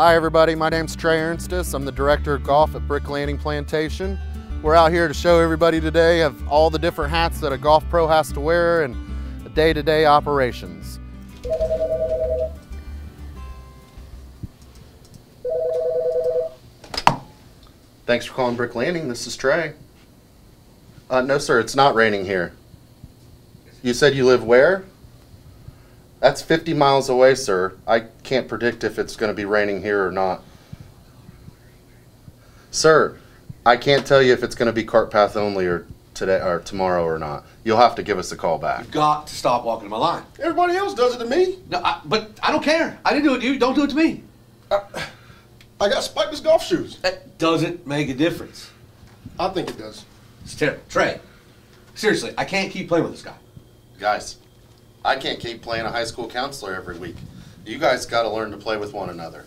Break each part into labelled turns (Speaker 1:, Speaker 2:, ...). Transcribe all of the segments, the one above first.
Speaker 1: Hi everybody, my name's Trey Ernstis. I'm the Director of Golf at Brick Landing Plantation. We're out here to show everybody today of all the different hats that a golf pro has to wear and day-to-day -day operations. Thanks for calling Brick Landing. This is Trey. Uh, no, sir, it's not raining here. You said you live where? That's 50 miles away, sir. I can't predict if it's going to be raining here or not. Sir, I can't tell you if it's going to be cart path only or today or tomorrow or not. You'll have to give us a call back.
Speaker 2: You've got to stop walking in my line.
Speaker 3: Everybody else does it to me.
Speaker 2: No, I, but I don't care. I didn't do it to you. Don't do it to me.
Speaker 3: I, I got spikeless golf shoes.
Speaker 2: That doesn't make a difference.
Speaker 3: I think it does.
Speaker 2: It's terrible. Trey, seriously, I can't keep playing with this guy.
Speaker 1: Guys, I can't keep playing a high school counselor every week. You guys got to learn to play with one another.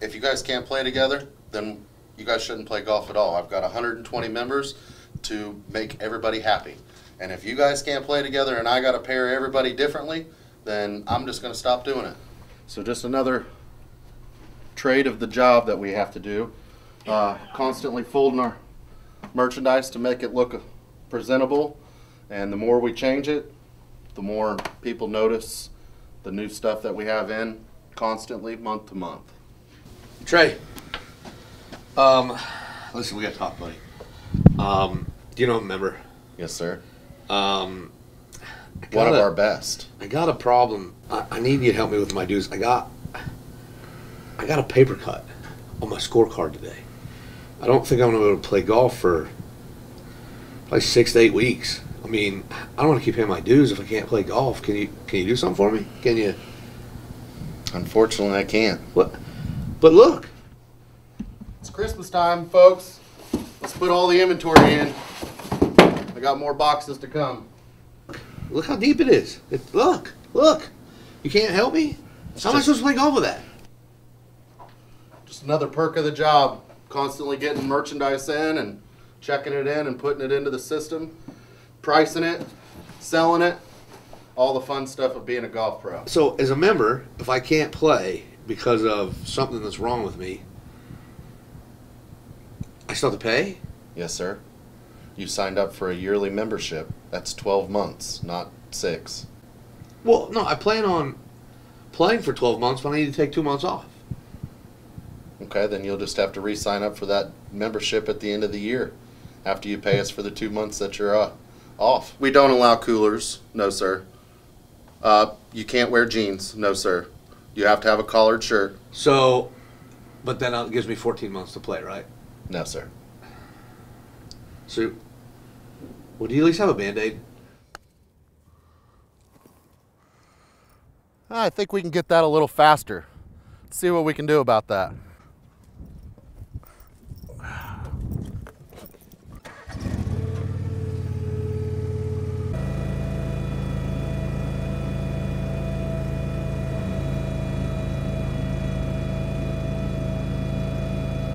Speaker 1: If you guys can't play together, then you guys shouldn't play golf at all. I've got 120 members to make everybody happy. And if you guys can't play together and I got to pair everybody differently, then I'm just going to stop doing it. So just another trade of the job that we have to do. Uh, constantly folding our merchandise to make it look presentable. And the more we change it, the more people notice the new stuff that we have in constantly, month to month.
Speaker 2: Trey, um, listen, we got to talk, buddy. Um, do you know a member?
Speaker 1: Yes, sir.
Speaker 2: Um,
Speaker 1: One of
Speaker 2: a-
Speaker 1: our best.
Speaker 2: I got a problem. I, I need you to help me with my dues. I got, I got a paper cut on my scorecard today. I don't think I'm gonna be able to play golf for probably six to eight weeks. I mean, I don't want to keep paying my dues if I can't play golf. Can you can you do something for me? Can you?
Speaker 1: Unfortunately, I can't.
Speaker 2: What? But look,
Speaker 1: It's Christmas time, folks. Let's put all the inventory in. I got more boxes to come.
Speaker 2: look how deep it is. It, look, look. You can't help me. How am I supposed to play golf with that?
Speaker 1: Just another perk of the job. Constantly getting merchandise in and checking it in and putting it into the system, pricing it, selling it, all the fun stuff of being a golf pro.
Speaker 2: So, as a member, if I can't play because of something that's wrong with me, I still have to pay?
Speaker 1: Yes, sir. You signed up for a yearly membership. That's 12 months, not six.
Speaker 2: Well, no, I plan on playing for 12 months, but I need to take two months off.
Speaker 1: Okay, then you'll just have to re-sign up for that membership at the end of the year after you pay us for the two months that you're uh, off. We don't allow coolers. No, sir. Uh, you can't wear jeans. No, sir. You have to have a collared shirt.
Speaker 2: So, but then it gives me 14 months to play, right?
Speaker 1: No, sir.
Speaker 2: So, would you at least have a band aid?
Speaker 1: I think we can get that a little faster. Let's see what we can do about that.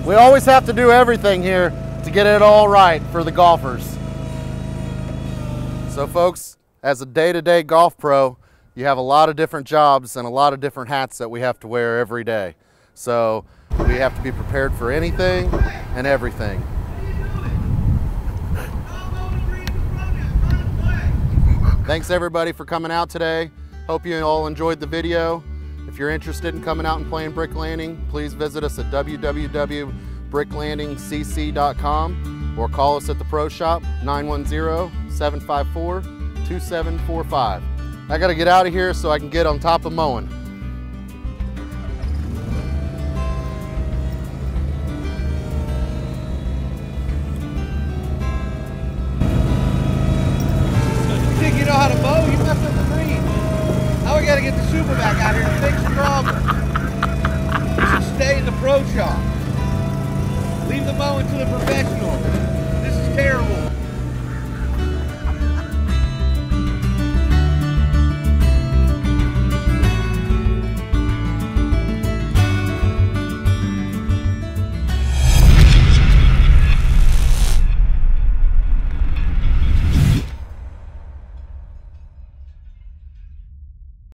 Speaker 1: We always have to do everything here to get it all right for the golfers. So folks, as a day-to-day golf pro, you have a lot of different jobs and a lot of different hats that we have to wear every day. So we have to be prepared for anything and everything. Thanks everybody for coming out today. Hope you all enjoyed the video. If you're interested in coming out and playing Brick Landing, please visit us at www.bricklandingcc.com or call us at the Pro Shop 910-754-2745. I gotta get out of here so I can get on top of mowing.
Speaker 2: Mowing to the professional.